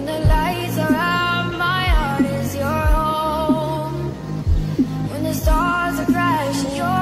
When the lights are out, my heart is your home. When the stars are crashing, your